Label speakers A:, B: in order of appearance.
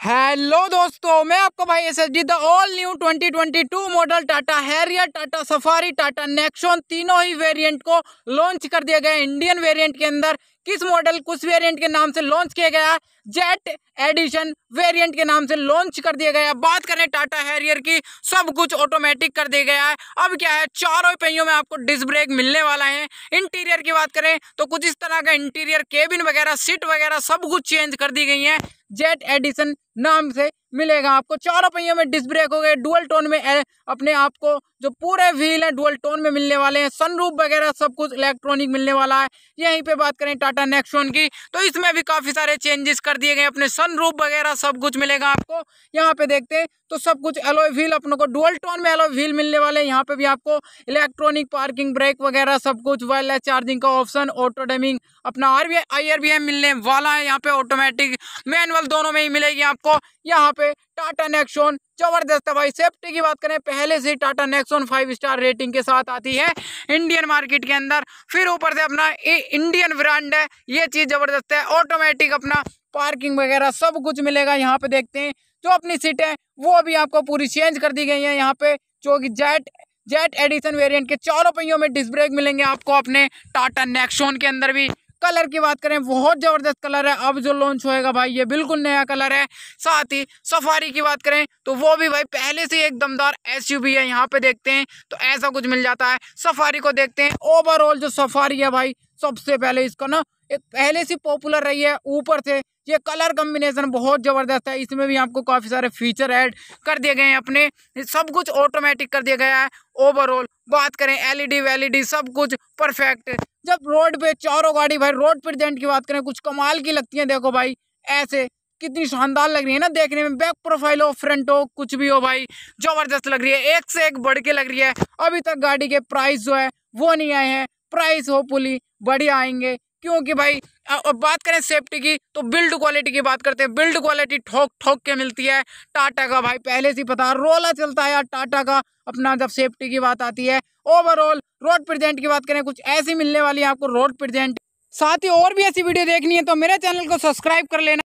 A: Hello दोस्तों, मैं आपका भाई S S D the all new 2022 model Tata Harrier Tata Safari Tata Nexon तीनों ही वेरिएंट को लॉन्च कर दिया गया इंडियन वेरिएंट के अंदर। किस मॉडल कुछ वेरिएंट के नाम से लॉन्च किया गया? जेट एडिशन वेरिएंट के नाम से लॉन्च कर दिया गया। बात करें टाटा हैरियर की, सब कुछ ऑटोमेटिक कर दिया गया है। अब क्या है? चारों पहियों में आपको डिस्क ब्रेक मिलने वाला है। इंटीरियर की बात करें तो कुछ इस तरह का इंटीरियर केबिन वगैरह सीट वगैरह, सब कुछ चेंज कर दी गई है। जेट एडिशन नाम से मिलेगा आपको। चारों पहियों में डिस्क ब्रेक हो गए। डुअल टोन में अपने आप को जो पूरे व्हील हैं डुअल टोन में मिलने वाले हैं। सनरूफ वगैरह सब कुछ इलेक्ट्रॉनिक मिलने वाला है। यहीं पे बात करें टाटा नेक्सोन की तो इसमें भी काफ़ी सारे चेंजेस कर दिए गए अपने सनरूफ वगैरह सब कुछ मिलेगा आपको। यहाँ पे देखते हैं तो सब कुछ एलोय व्हील अपनों को डुअल टोन में एलोय व्हील मिलने वाले हैं। यहाँ पे भी आपको इलेक्ट्रॉनिक पार्किंग ब्रेक वगैरह सब कुछ वायरलेस चार्जिंग का ऑप्शन ऑटो डेमिंग अपना आर बी आई आर बी मिलने वाला है। यहाँ पे ऑटोमेटिक मैनुअल दोनों में ही मिलेगी आपको। यहाँ पे टाटा नेक्सोन ज़बरदस्त है भाई। सेफ्टी की बात करें, पहले से Tata Nexon five star rating के साथ आती है इंडियन मार्केट के अंदर। फिर ऊपर से अपना इंडियन ब्रांड है, ये चीज़ ज़बरदस्त है। ऑटोमेटिक अपना पार्किंग वगैरह सब कुछ मिलेगा यहाँ पे देखते हैं। जो अपनी सीट है, वो भी आपको पूरी चेंज कर दी गई है यहाँ पे, जो कि जेट जेट एडिशन वेरिएंट के चारों पहियों में डिस्क ब्रेक मिलेंगे आपको अपने टाटा नेक्सोन के अंदर भी। कलर की बात करें, बहुत ज़बरदस्त कलर है। अब जो लॉन्च होएगा भाई, ये बिल्कुल नया कलर है। साथ ही सफारी की बात करें तो वो भी भाई पहले से एक दमदार एस है यहाँ पे देखते हैं तो ऐसा कुछ मिल जाता है। सफारी को देखते हैं। ओवरऑल जो सफारी है भाई, सबसे पहले इसका ना एक पहले से पॉपुलर रही है, ऊपर से। ये कलर कम्बिनेशन बहुत ज़बरदस्त है। इसमें भी आपको काफ़ी सारे फीचर ऐड कर दिए गए हैं अपने। सब कुछ ऑटोमेटिक कर दिया गया है। ओवरऑल बात करें एलईडी वेलीडी सब कुछ परफेक्ट जब रोड पे चारों गाड़ी, भाई रोड प्रेजेंट की बात करें, कुछ कमाल की लगती है, देखो भाई, ऐसे। कितनी शानदार लग रही है ना देखने में। बैक प्रोफ़ाइल हो फ्रंट हो, कुछ भी हो भाई, ज़बरदस्त लग रही है। एक से एक बढ़ के लग रही है। अभी तक गाड़ी के प्राइस जो है, वो नहीं आए हैं। प्राइस होपफुली बढ़िया आएँगे। क्योंकि भाई अब बात करें सेफ्टी की तो बिल्ड क्वालिटी की बात करते हैं। बिल्ड क्वालिटी ठोक ठोक के मिलती है। टाटा का भाई, पहले से पता, रोला चलता है यार टाटा का। अपना जब सेफ्टी की बात आती है ओवरऑल रोड प्रेजेंट की बात करें, कुछ ऐसी मिलने वाली है आपको रोड प्रेजेंट साथ ही और भी ऐसी वीडियो देखनी है तो मेरे चैनल को सब्सक्राइब कर लेना।